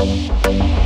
Música